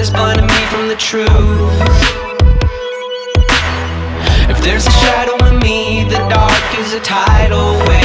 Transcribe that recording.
has blinded me from the truth. If there's a shadow in me, the dark is a tidal wave.